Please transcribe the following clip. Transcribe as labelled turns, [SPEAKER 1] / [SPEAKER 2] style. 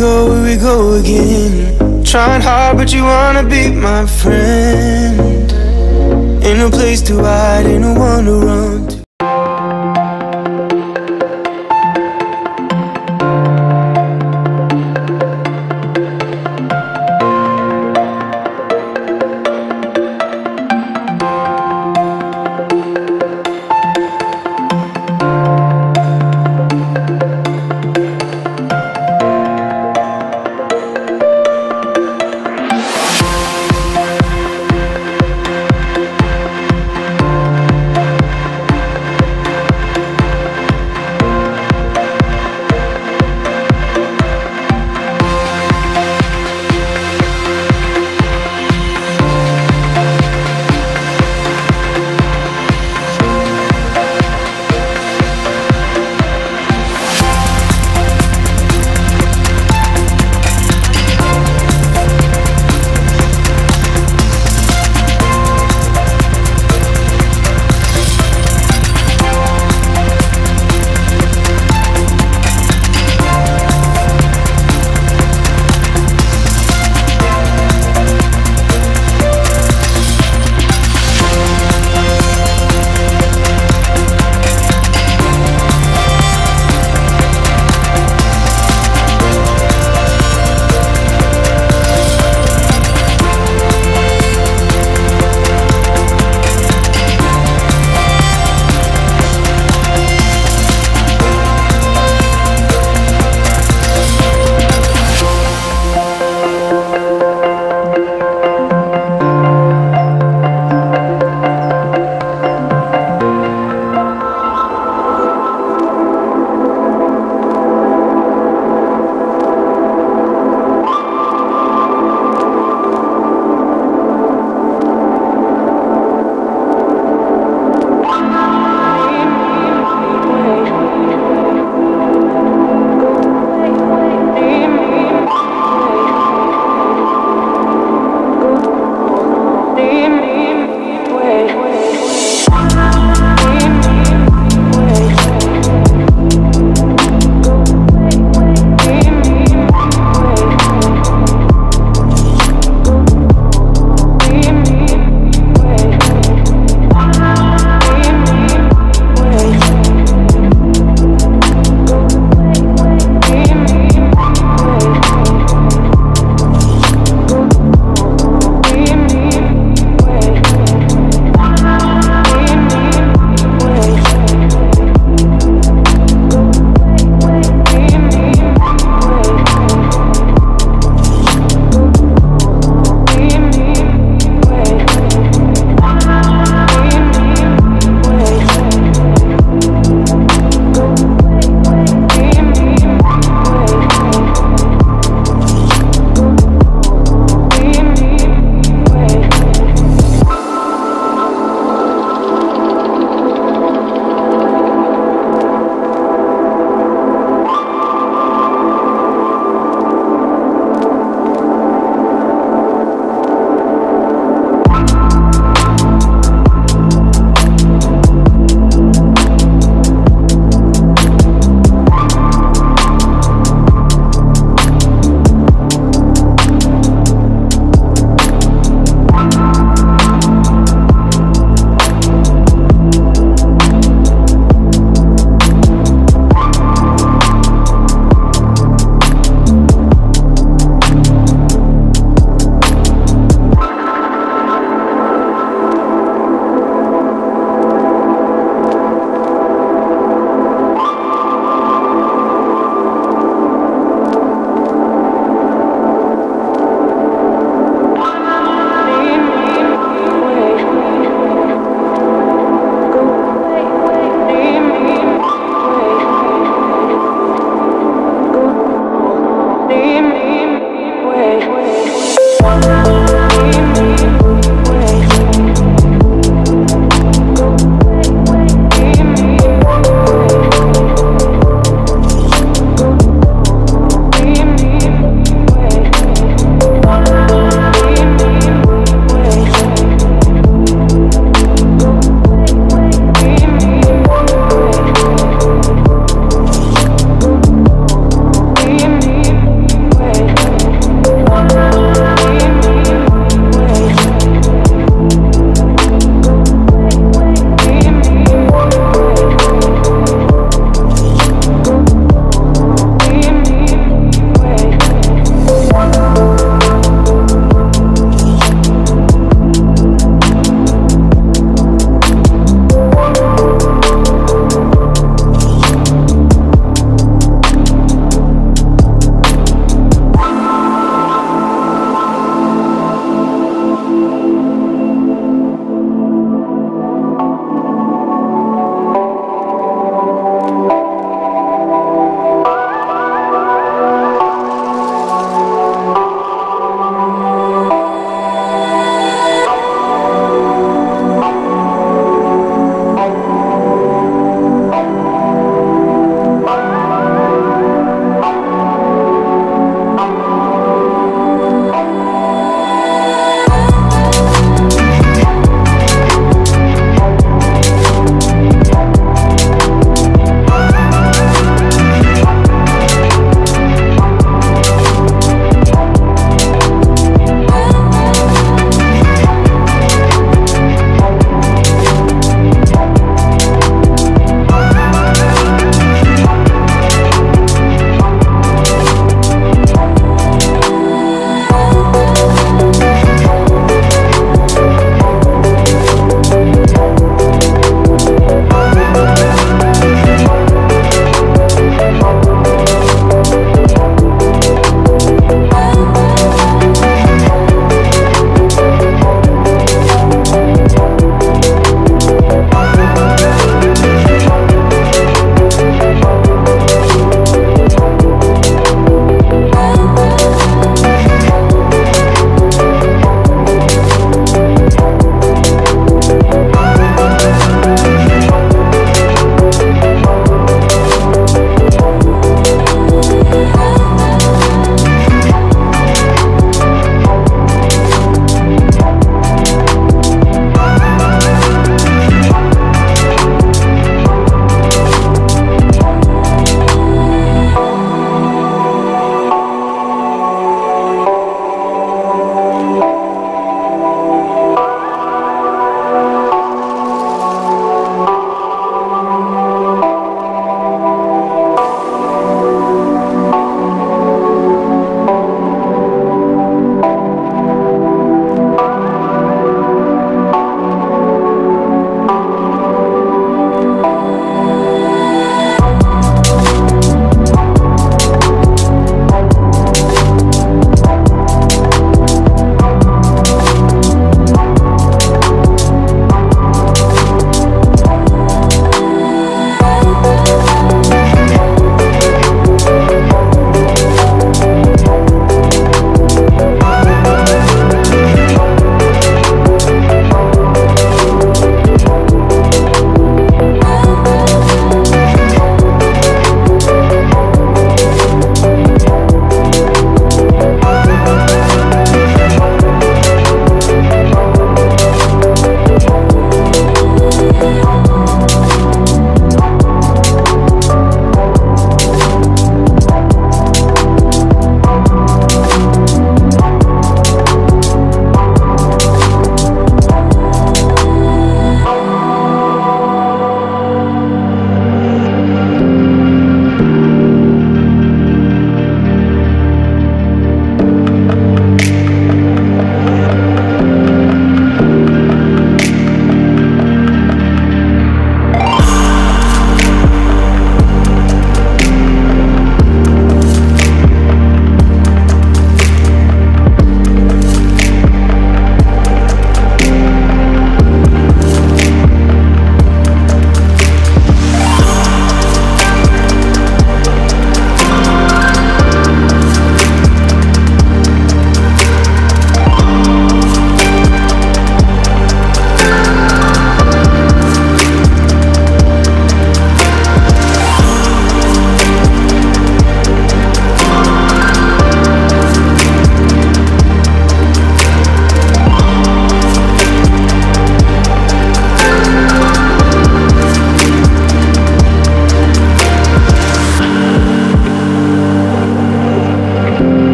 [SPEAKER 1] go, here we go again. Trying hard but you wanna be my friend. Ain't no place to hide, ain't no one to run to